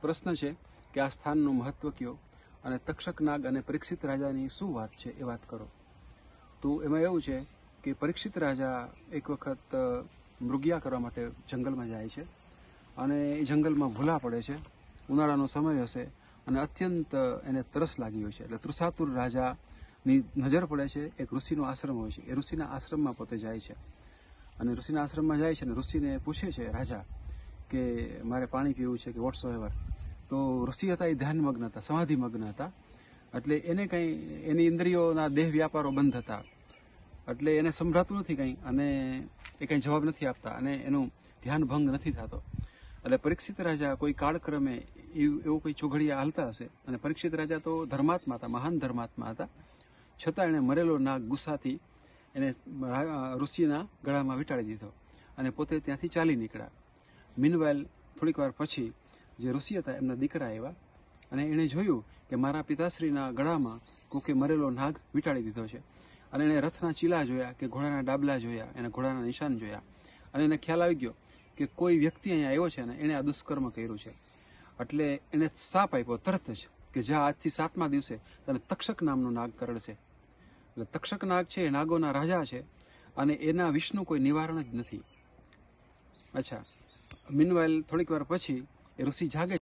પ્રશ્ન- છે કે આ સ્થાનનું મહત્વ કયો? અને તક્ષક નાગ અને પરીક્ષિત રાજાની શું વાત છે એ વાત કરો. તો એમાં એવું છે કે પરીક્ષિત રાજા એક વખત મૃગિયા કરવા માટે જંગલમાં જાય છે અને એ જંગલમાં ભૂલા પડે છે. ઉનાળાનો સમય હશે અને અત્યંત એને તરસ લાગી હોય છે. એટલે તૃષાતુર રાજાની નજર પડે છે, એક ઋષિનો આશ્રમ હોય છે. એ ઋષિના આશ્રમમાં પોતે જાય છે. અને ઋષિના આશ્રમમાં જાય છે અને ઋષિને પૂછે છે, રાજા કે મારે પાણી પીવું છે કે વોટ્સો એવર તો ઋષિ હતા એ ધ્યાનમગ્ન હતા, સમાધિમગ્ન હતા. એટલે એને કંઈ, એની ઇન્દ્રિયોના દેહ વ્યાપારો બંધ હતા. એટલે એને સંભળાતું નથી કંઈ અને એ કંઈ જવાબ નથી આપતા અને એનું ધ્યાન ભંગ નથી થતો. એટલે પરીક્ષિત રાજા કોઈ કાળક્રમે એવું કોઈ ચોઘડિયા હાલતા હશે. અને પરીક્ષિત રાજા તો ધર્માત્મા હતા, મહાન ધર્માત્મા હતા. છતાં એણે મરેલો નાગ ગુસ્સાથી એને ઋષિના ગળામાં વીંટાળી દીધો અને પોતે ત્યાંથી ચાલી નીકળ્યા. મીનવાઇલ થોડીક વાર પછી જે ઋષિ હતા, એમના દીકરા આવ્યા અને એણે જોયું કે મારા પિતાશ્રીના ગળામાં કોકે મરેલો નાગ વીંટાળી દીધો છે. અને એણે રથના ચીલા જોયા કે ઘોડાના ડાબલા જોયા, એને ઘોડાના નિશાન જોયા. અને એને ખ્યાલ આવી ગયો કે કોઈ વ્યક્તિ અહીંયા આવ્યો છે અને એણે આ દુષ્કર્મ કર્યું છે. એટલે એણે સાપ આપ્યો તરત જ કે જ્યાં આજથી સાતમા દિવસે તને તક્ષક નામનો નાગ કરડશે. એટલે તક્ષક નાગ છે, એ નાગોના રાજા છે અને એના વિષનું કોઈ નિવારણ જ નથી. અચ્છા. મીનવાઇલ થોડીક વાર પછી એ ઋષિ જાગે